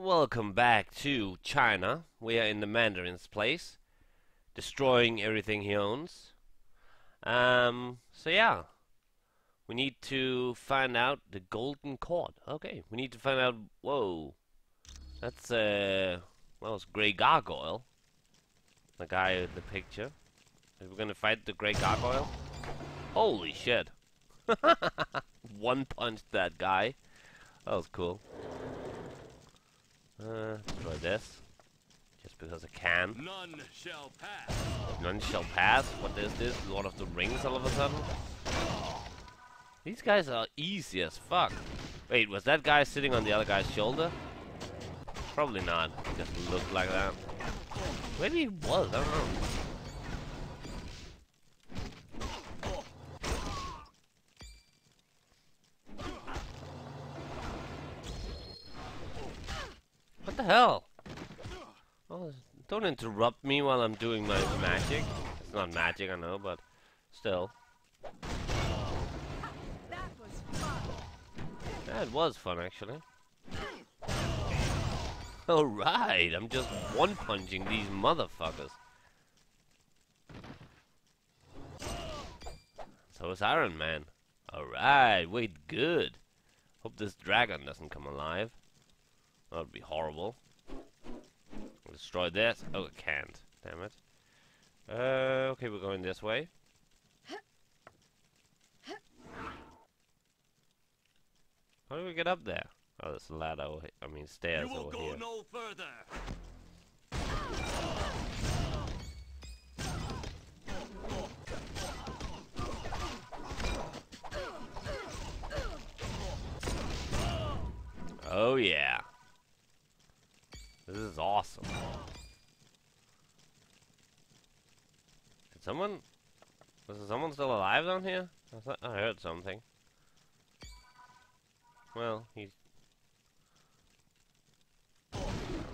Welcome back to China. We are in the Mandarin's place, destroying everything he owns. Um, so yeah, we need to find out the golden cord. Okay, we need to find out. Whoa, that's uh, well, it's Grey Gargoyle, the guy in the picture. We're we gonna fight the Grey Gargoyle? Holy shit! One punch that guy. That was cool. Uh, try this. Just because I can. None shall pass. None shall pass. What is this? Lord of the Rings all of a sudden? These guys are easy as fuck. Wait, was that guy sitting on the other guy's shoulder? Probably not. He just looked like that. Maybe he was, I don't know. Hell? Don't interrupt me while I'm doing my magic. It's not magic, I know, but still. That was fun. It was fun, actually. Alright, I'm just one-punching these motherfuckers. So is Iron Man. Alright, wait, good. Hope this dragon doesn't come alive. That would be horrible. Destroy this. Oh, it can't. Damn it. Uh, okay, we're going this way. How do we get up there? Oh, there's a ladder. I mean, stairs You will over go here. no further. Oh, yeah. This is awesome. Did someone... Was someone still alive down here? I, thought I heard something. Well, he's...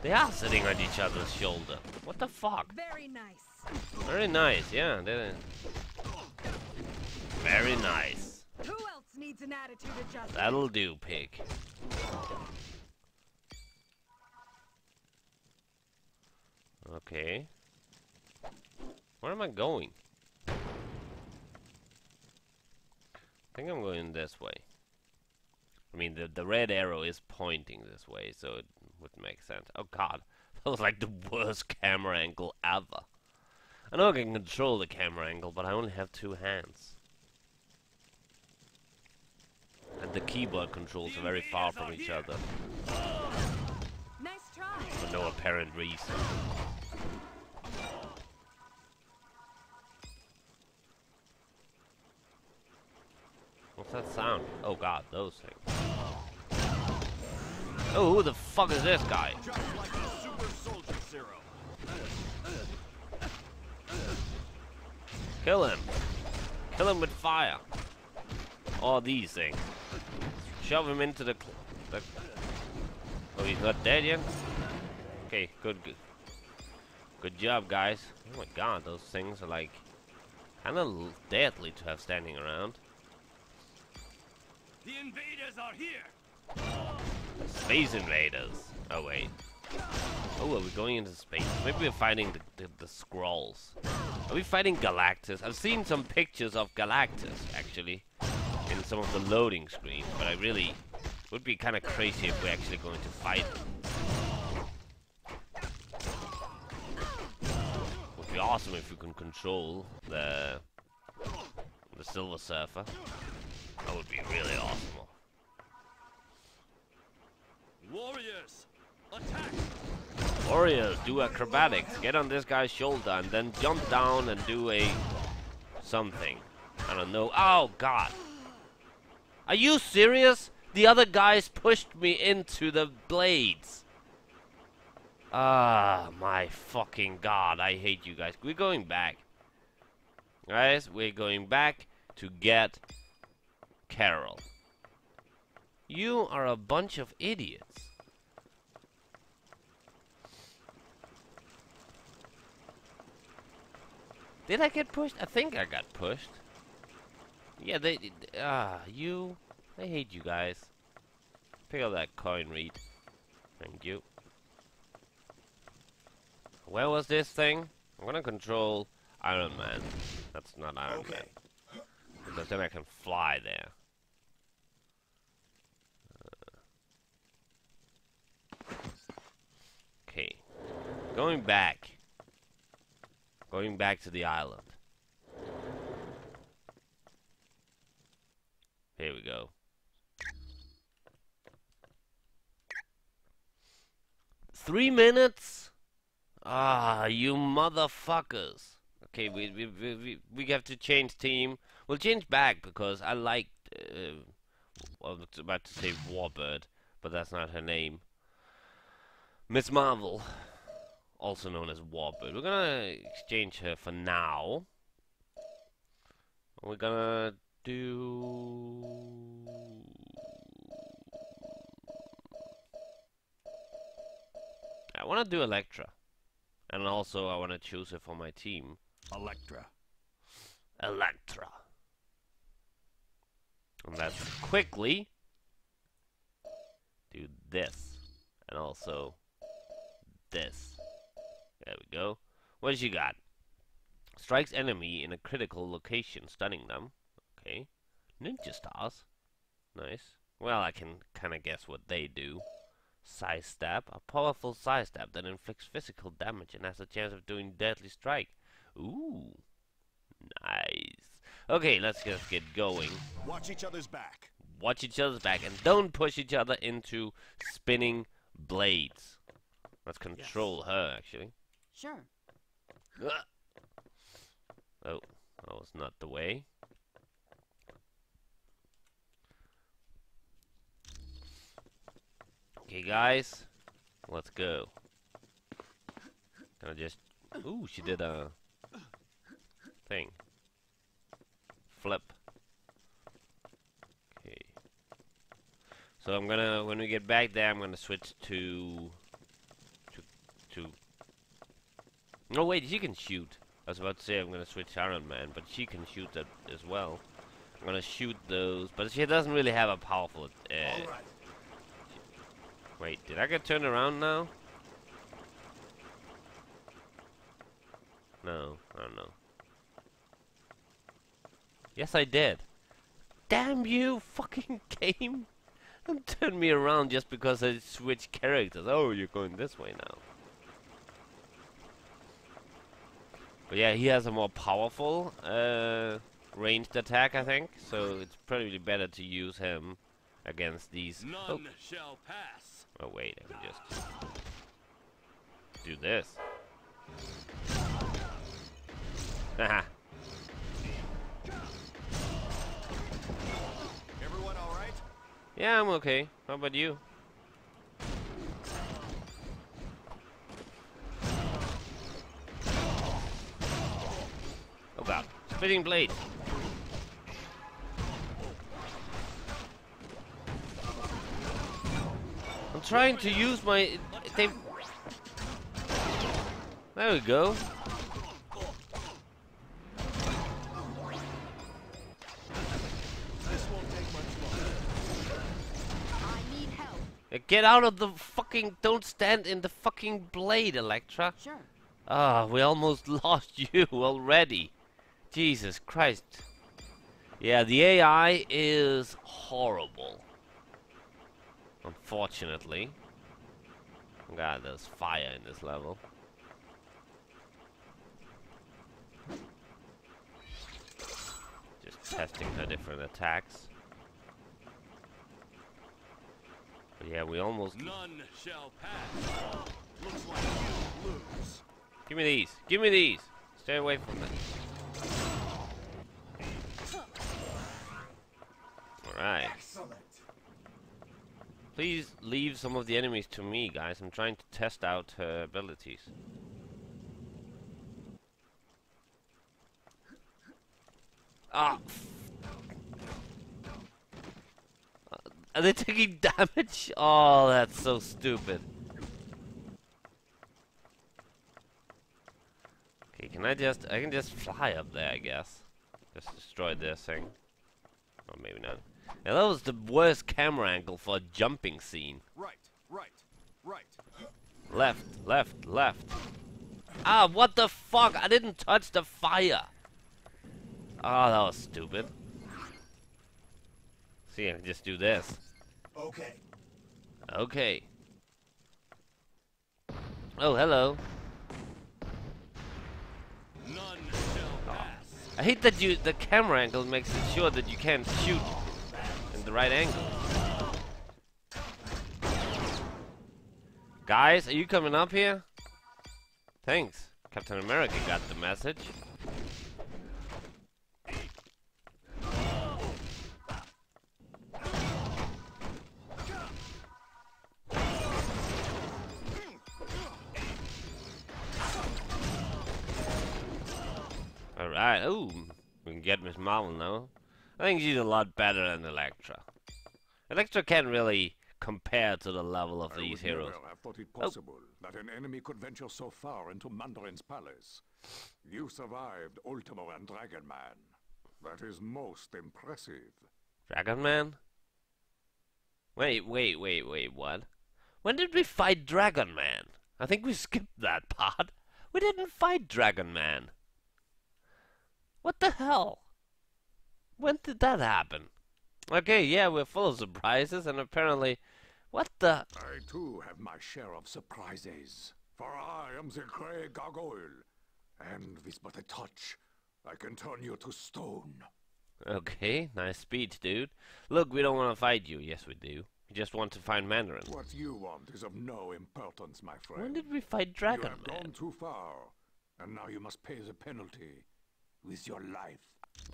They are sitting on each other's shoulder. What the fuck? Very nice. Very nice, yeah. They're... Very nice. Who else needs an attitude adjustment? That'll do, pig. Okay. Where am I going? I think I'm going this way. I mean, the, the red arrow is pointing this way, so it would make sense. Oh god, that was like the worst camera angle ever. I know I can control the camera angle, but I only have two hands. And the keyboard controls are very far from each other, for no apparent reason. That sound? Oh god, those things. Oh, who the fuck is this guy? Kill him. Kill him with fire. All these things. Shove him into the... The oh, he's not dead yet? Okay, good, good. Good job, guys. Oh my god, those things are like... Kinda deadly to have standing around. The invaders are here. Space invaders. Oh, wait. Oh, are we going into space? Maybe we're fighting the, the, the. Are we fighting Galactus? I've seen some pictures of Galactus, actually, in some of the loading screens, but I really... would be kind of crazy if we're actually going to fight. Would be awesome if we can control the... the Silver Surfer. That would be really awesome. Warriors, attack. Warriors, do acrobatics. Get on this guy's shoulder and then jump down and do a something. I don't know. Oh god. Are you serious? The other guys pushed me into the blades. Ah, my fucking god. I hate you guys. We're going back. Guys, we're going back to get Carol. You are a bunch of idiots. Did I get pushed? I think I got pushed. Yeah, they. Ah, you. I hate you guys. Pick up that coin, Reed. Thank you. Where was this thing? I'm gonna control Iron Man. That's not Iron Okay. Man. Because then I can fly there. Uh, Okay. Going back. Going back to the island. Here we go. Three minutes? Ah, you motherfuckers. Okay, we, we, we, we, have to change team. We'll change back because I liked. Uh, I was about to say Warbird, but that's not her name. Miss Marvel, also known as Warbird. We're gonna exchange her for now. We're gonna do. I want to do Elektra. And also, I want to choose her for my team. Elektra. Elektra. And let's quickly do this. And also this. There we go. What she got? Strikes enemy in a critical location, stunning them. Okay. Ninja stars. Nice. Well, I can kind of guess what they do. Side stab. A powerful side stab that inflicts physical damage and has a chance of doing deadly strike. Ooh. Nice. Okay, let's just get going. Watch each other's back. Watch each other's back and don't push each other into spinning blades. Let's control her, actually. Sure. Ugh. Oh, that was not the way. Okay, guys, let's go. Gonna just. Ooh, she did a thing. Flip. Okay. So I'm gonna, when we get back there, I'm gonna switch to, to, to. No, wait, she can shoot. I was about to say I'm gonna switch Iron Man, but she can shoot that as well. I'm gonna shoot those, but she doesn't really have a powerful. Uh. Wait, did I get turned around now? No, I don't know. Yes, I did. Damn you, fucking game! Don't turn me around just because I switched characters. Oh, you're going this way now. But yeah, he has a more powerful uh, ranged attack, I think. So it's probably better to use him against these. None Oh, shall pass. Oh wait, I can just do this. Haha. Yeah, I'm okay. How about you? Oh god, spitting blade. I'm trying to use my. They. There we go. Get out of the fucking. Don't stand in the fucking blade, Elektra. Sure. Ah, we almost lost you already. Jesus Christ. Yeah, the AI is horrible. Unfortunately. God, there's fire in this level. Just testing her different attacks. But yeah, we almost None shall pass. Looks like you lose. Give me these. Give me these. Stay away from it. Alright. Please leave some of the enemies to me, guys. I'm trying to test out her abilities. Ah! Uh, Are they taking damage? Oh, that's so stupid. Okay, can I just... I can just fly up there, I guess. Just destroy this thing. Or maybe not. Now, that was the worst camera angle for a jumping scene. Right, right, right. Left, left, left. Ah, what the fuck? I didn't touch the fire. Oh, that was stupid. See, I can just do this. Okay. Okay. Oh, hello. None shall oh. pass. I hate that you the camera angle makes it sure that you can't shoot in the right angle. Guys, are you coming up here? Thanks. Captain America got the message. Alright, ooh, we can get Miss Marvel now. I think she's a lot better than Elektra. Elektra can't really compare to the level of I these heroes. never have thought it oh. possible that an enemy could venture so far into Mandarin's palace. You survived Ultimo and Dragon Man. That is most impressive. Dragon Man? Wait, wait, wait, wait, what? When did we fight Dragon Man? I think we skipped that part. We didn't fight Dragon Man. What the hell? When did that happen? Okay, yeah, we're full of surprises, and apparently, what the? I too have my share of surprises. For I am the Grey Gargoyle. And with but a touch, I can turn you to stone. Okay, nice speech, dude. Look, we don't want to fight you. Yes, we do. We just want to find Mandarin. What you want is of no importance, my friend. When did we fight you have Man? gone too far, and now you must pay the penalty with your life.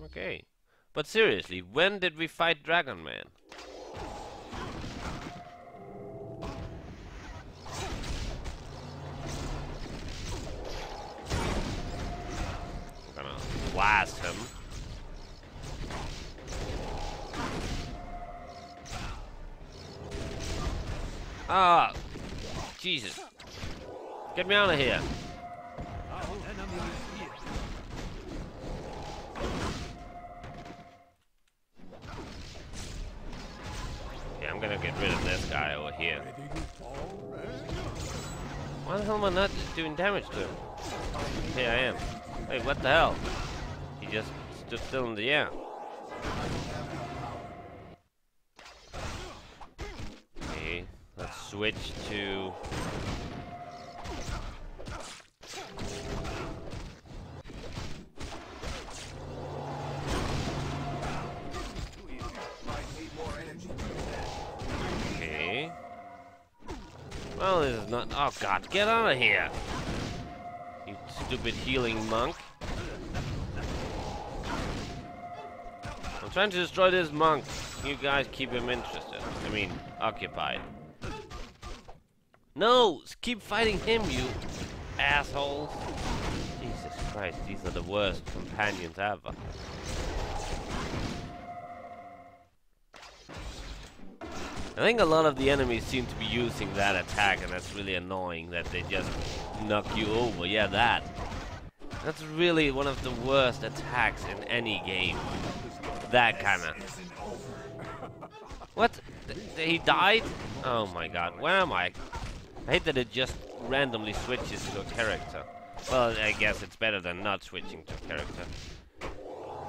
Okay. But seriously, when did we fight Dragon Man? I'm gonna blast him. Ah! Jesus. Get me out of here. Doing damage to him? Here I am. Wait, what the hell? He just stood still in the air. Okay, let's switch to... Oh, God, get out of here! You stupid healing monk. I'm trying to destroy this monk. You guys keep him interested. I mean, occupied. No! Keep fighting him, you assholes! Jesus Christ, these are the worst companions ever. I think a lot of the enemies seem to be using that attack, and that's really annoying that they just knock you over. Yeah, that. That's really one of the worst attacks in any game. That kind of. What? Th- he died? Oh my god, where am I? I hate that it just randomly switches to a character. Well, I guess it's better than not switching to a character.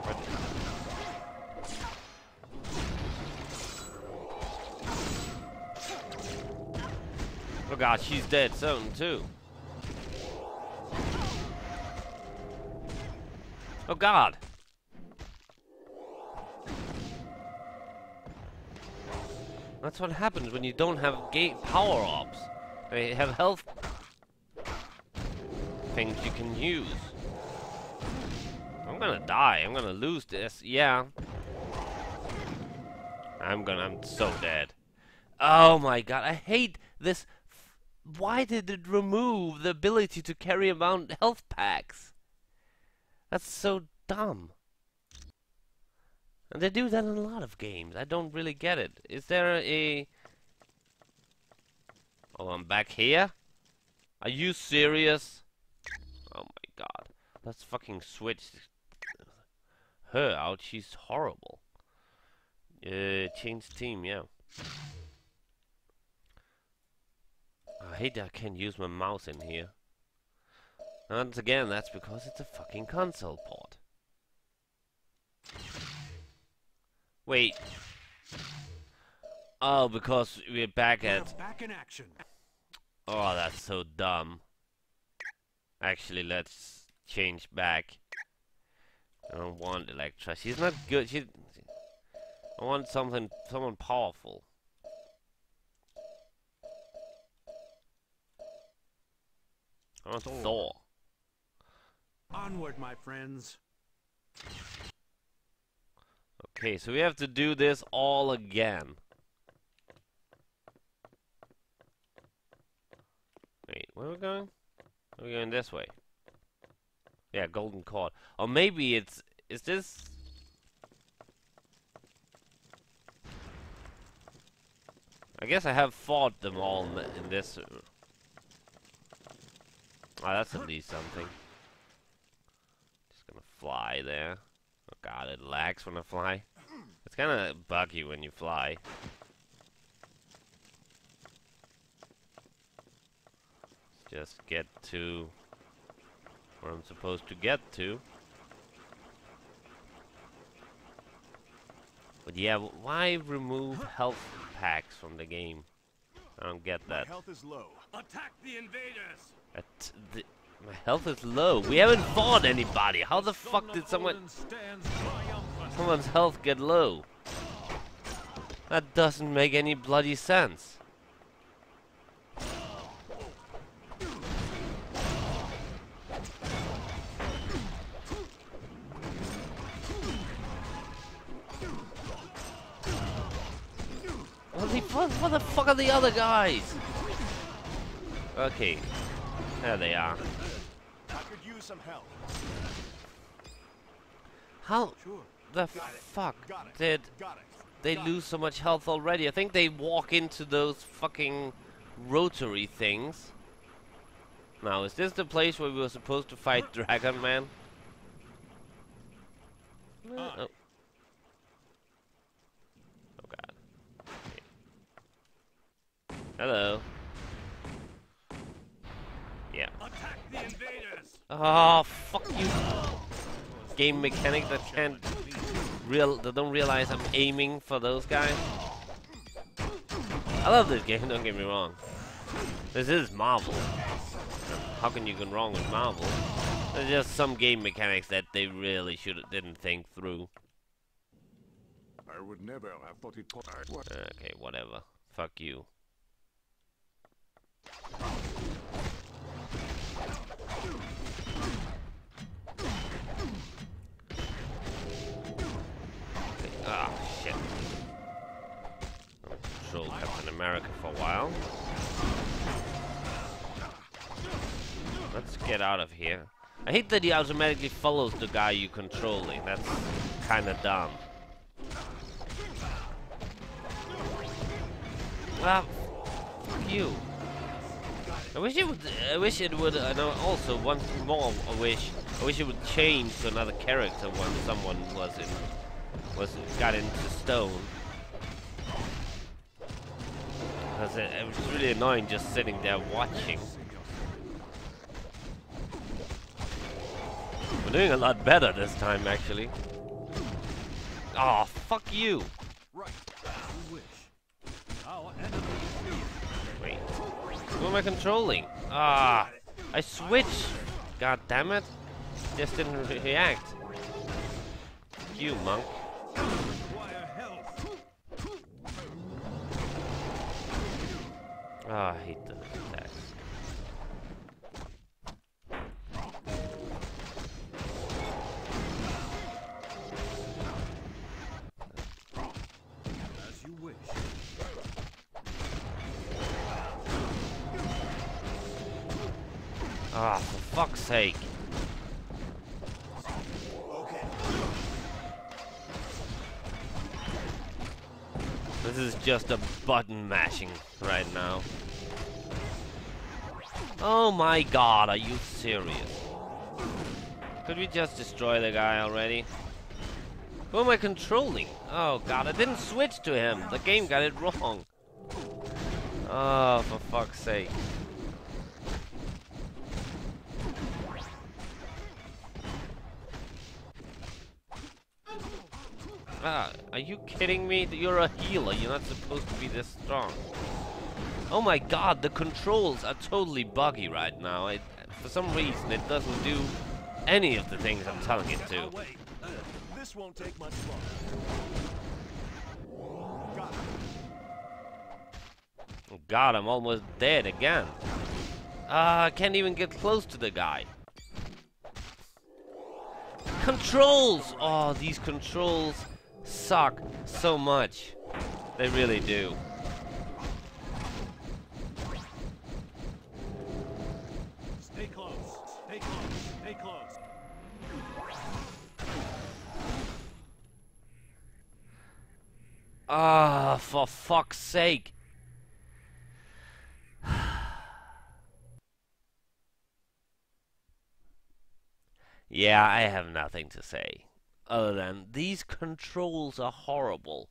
But god, she's dead soon too. Oh god. That's what happens when you don't have gate power ups. They have health things you can use. I'm gonna die. I'm gonna lose this. Yeah. I'm gonna. I'm so dead. Oh my god. I hate this. Why did it remove the ability to carry around health packs? That's so dumb. And they do that in a lot of games. I don't really get it. Is there a... Oh, I'm back here? Are you serious? Oh my god. Let's fucking switch her out. She's horrible. Uh, change team, yeah. I hate that I can't use my mouse in here. Once again, that's because it's a fucking console port. Wait. Oh, because we're back at. back in action. Oh, that's so dumb. Actually, let's change back. I don't want Elektra. She's not good. She. I want something, someone powerful. I want Thor. Thor. Onward, my friends. Okay, so we have to do this all again. Wait, where are we going? Are we going this way? Yeah, golden cord. Or maybe it's is this I guess I have fought them all in, in this. Ah, that's at least something. Just gonna fly there. Oh god, it lags when I fly. It's kind of buggy when you fly. Let's just get to where I'm supposed to get to. But yeah, why remove health packs from the game? I don't get My that. health is low. Attack the invaders. At the, my health is low. We haven't fought anybody. How the fuck did someone someone's health get low? That doesn't make any bloody sense. What the fuck are the other guys? Okay, there they are. I could use some help. How the fuck did they lose so much health already? I think they walk into those fucking rotary things. Now, is this the place where we were supposed to fight Dragon Man? No, oh. Oh god. Hello. Yeah. Attack the invaders. Oh, fuck you. Game mechanic that can't real that don't realize I'm aiming for those guys. I love this game, don't get me wrong. This is Marvel. How can you go wrong with Marvel? There's just some game mechanics that they really should didn't think through. I would never have thought it. Okay, whatever. Fuck you. America for a while. Let's get out of here. I hate that he automatically follows the guy you're controlling. That's kinda dumb. Ah, fuck you. I wish it would. I wish it would. I know. Also, once more, I wish. I wish it would change to another character when someone was in, was got into stone. Because it, it was really annoying just sitting there watching. We're doing a lot better this time, actually. Oh, fuck you! Wait. Who am I controlling? Ah, I switched. God damn it. Just didn't re- react. You monk. Ah, I hate those attacks. As you wish. Ah, for fuck's sake. Is just a button mashing right now. Oh my god, are you serious? Could we just destroy the guy already? Who am I controlling? Oh god, I didn't switch to him. The game got it wrong. Oh, for fuck's sake. Ah, are you kidding me? You're a healer. You're not supposed to be this strong. Oh my god, the controls are totally buggy right now. It, for some reason, it doesn't do any of the things I'm telling it to. This won't take much longer. Oh god, I'm almost dead again. Ah, I can't even get close to the guy. Controls! Oh, these controls suck so much. They really do. Stay close. Stay close. Stay close. Ah, for fuck's sake. yeah, I have nothing to say. Other than these controls are horrible.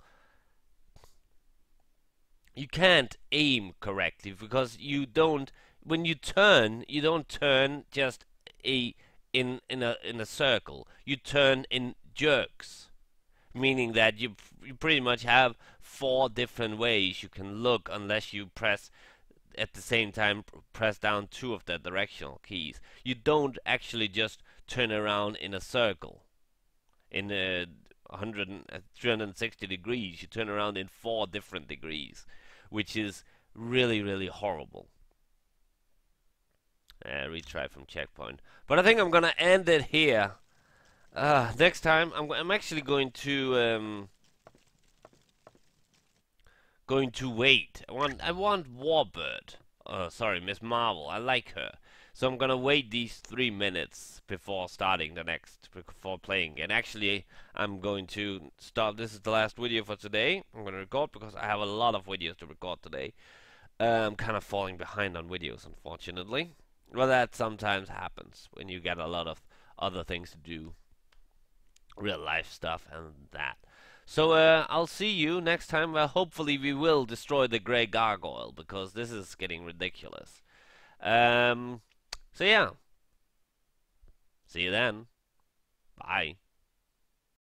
You can't aim correctly because you don't when you turn, you don't turn just a in in a in a circle. You turn in jerks meaning that you, you pretty much have four different ways you can look unless you press at the same time press down two of the directional keys. You don't actually just turn around in a circle in a 100 uh, 360 degrees. You turn around in four different degrees, which is really really horrible. Uh, retry from checkpoint. But I think I'm gonna end it here. Uh, next time, I'm, I'm actually going to um, going to wait. I want I want Warbird. Uh, sorry, Miss Marvel. I like her, so I'm gonna wait these three minutes before starting the next before playing. And actually, I'm going to stop. This is the last video for today. I'm gonna record because I have a lot of videos to record today. Uh, I'm kind of falling behind on videos, unfortunately. Well, that sometimes happens when you get a lot of other things to do real life stuff and that. So uh, I'll see you next time hopefully we will destroy the grey gargoyle because this is getting ridiculous. Um, so yeah. See you then. Bye.